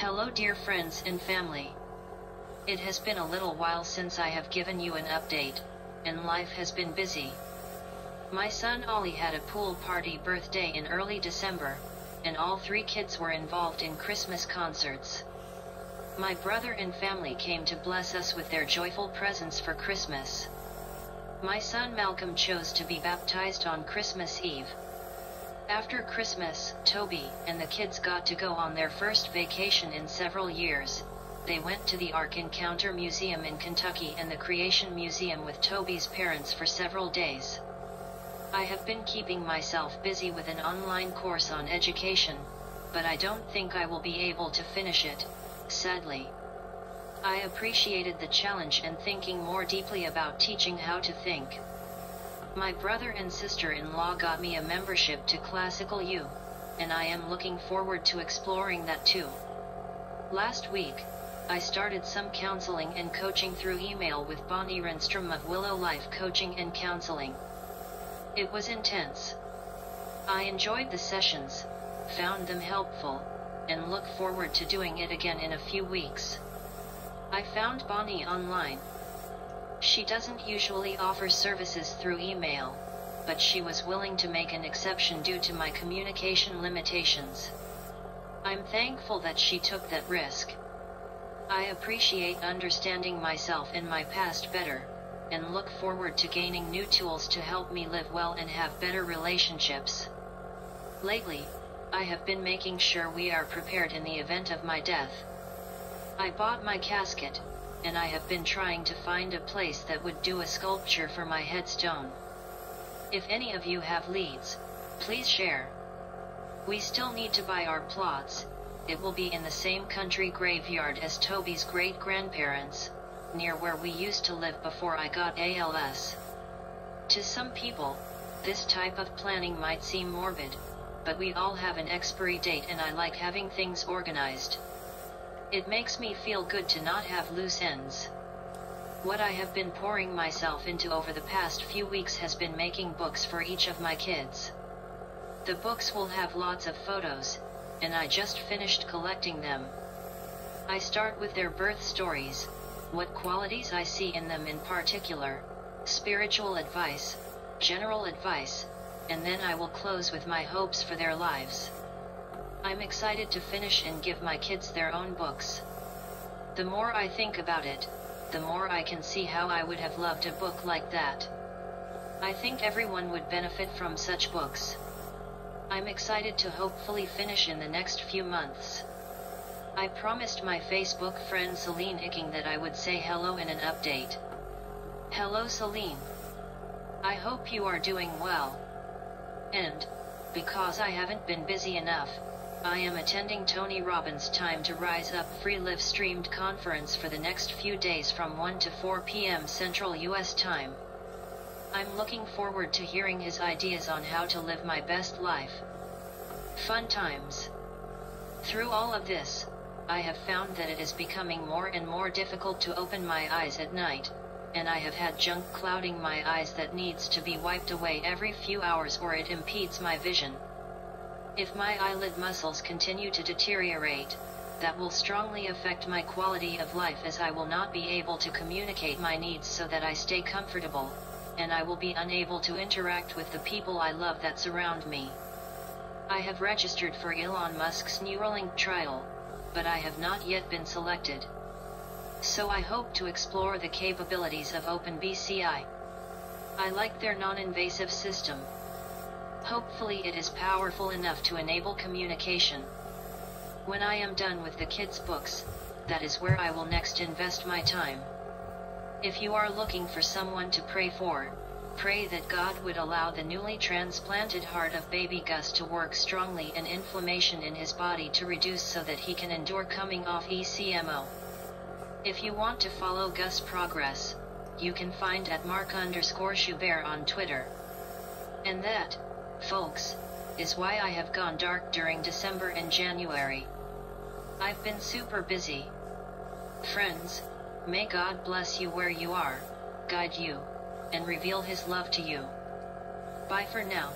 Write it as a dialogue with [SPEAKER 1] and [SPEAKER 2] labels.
[SPEAKER 1] Hello dear friends and family. It has been a little while since I have given you an update, and life has been busy. My son Ollie had a pool party birthday in early December, and all three kids were involved in Christmas concerts. My brother and family came to bless us with their joyful presence for Christmas. My son Malcolm chose to be baptized on Christmas Eve. After Christmas, Toby and the kids got to go on their first vacation in several years. They went to the Ark Encounter Museum in Kentucky and the Creation Museum with Toby's parents for several days. I have been keeping myself busy with an online course on education, but I don't think I will be able to finish it, sadly. I appreciated the challenge and thinking more deeply about teaching how to think. My brother and sister-in-law got me a membership to Classical U, and I am looking forward to exploring that too. Last week, I started some counseling and coaching through email with Bonnie Renstrom of Willow Life Coaching and Counseling. It was intense. I enjoyed the sessions, found them helpful, and look forward to doing it again in a few weeks. I found Bonnie online. She doesn't usually offer services through email, but she was willing to make an exception due to my communication limitations. I'm thankful that she took that risk. I appreciate understanding myself and my past better and look forward to gaining new tools to help me live well and have better relationships. Lately, I have been making sure we are prepared in the event of my death. I bought my casket, and I have been trying to find a place that would do a sculpture for my headstone. If any of you have leads, please share. We still need to buy our plots, it will be in the same country graveyard as Toby's great grandparents near where we used to live before I got ALS. To some people, this type of planning might seem morbid, but we all have an expiry date and I like having things organized. It makes me feel good to not have loose ends. What I have been pouring myself into over the past few weeks has been making books for each of my kids. The books will have lots of photos, and I just finished collecting them. I start with their birth stories, what qualities I see in them in particular, spiritual advice, general advice, and then I will close with my hopes for their lives. I'm excited to finish and give my kids their own books. The more I think about it, the more I can see how I would have loved a book like that. I think everyone would benefit from such books. I'm excited to hopefully finish in the next few months. I promised my Facebook friend Celine Icking that I would say hello in an update. Hello Celine. I hope you are doing well. And, because I haven't been busy enough, I am attending Tony Robbins' Time to Rise Up free live streamed conference for the next few days from 1 to 4 p.m. Central U.S. Time. I'm looking forward to hearing his ideas on how to live my best life. Fun times. Through all of this, I have found that it is becoming more and more difficult to open my eyes at night, and I have had junk clouding my eyes that needs to be wiped away every few hours or it impedes my vision. If my eyelid muscles continue to deteriorate, that will strongly affect my quality of life as I will not be able to communicate my needs so that I stay comfortable, and I will be unable to interact with the people I love that surround me. I have registered for Elon Musk's Neuralink trial, but I have not yet been selected. So I hope to explore the capabilities of OpenBCI. I like their non-invasive system. Hopefully it is powerful enough to enable communication. When I am done with the kids' books, that is where I will next invest my time. If you are looking for someone to pray for, pray that God would allow the newly transplanted heart of baby Gus to work strongly and inflammation in his body to reduce so that he can endure coming off ECMO. If you want to follow Gus' progress, you can find at Mark underscore Schubert on Twitter. And that, folks, is why I have gone dark during December and January. I've been super busy. Friends, may God bless you where you are, guide you, and reveal His love to you. Bye for now.